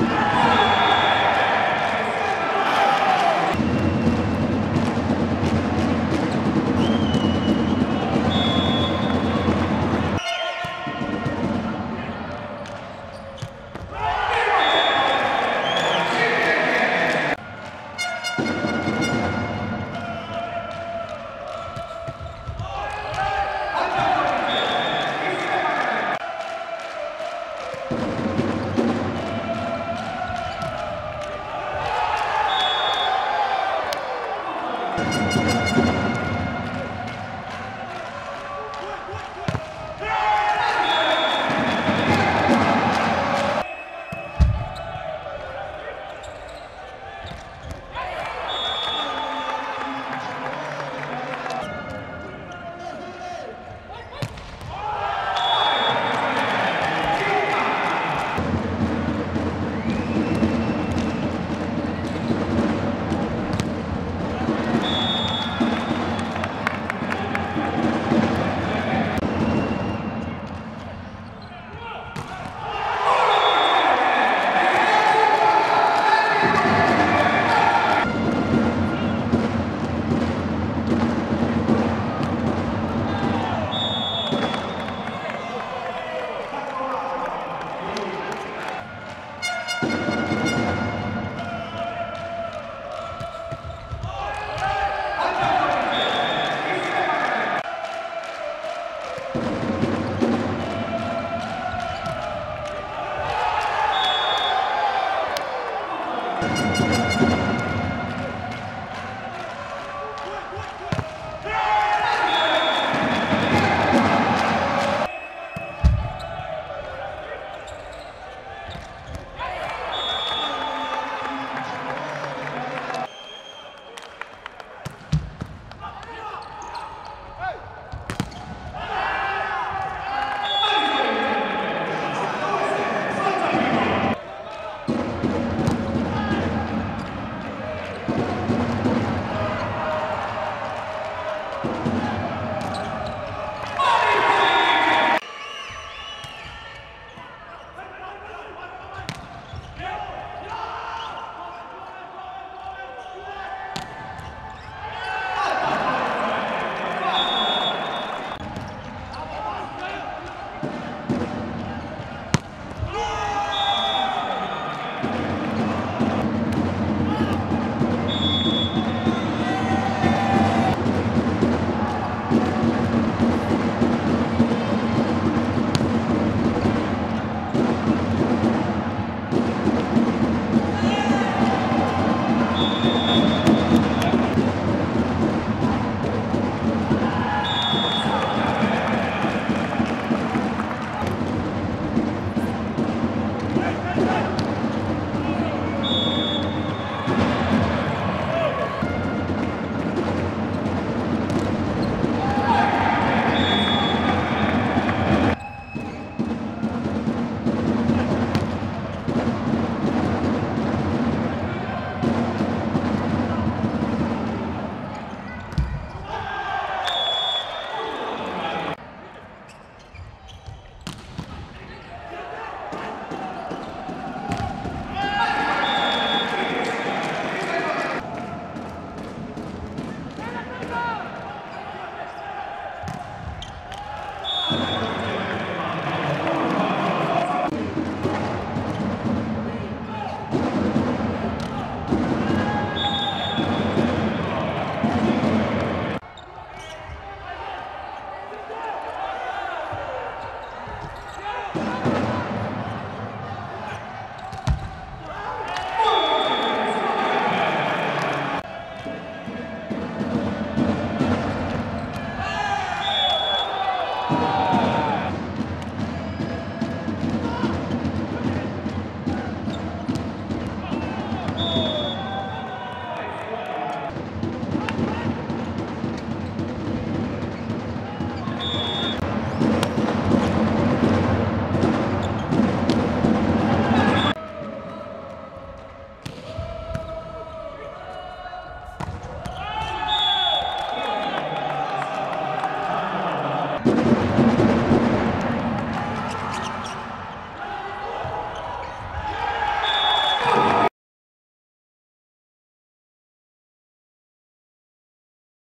Yeah! Música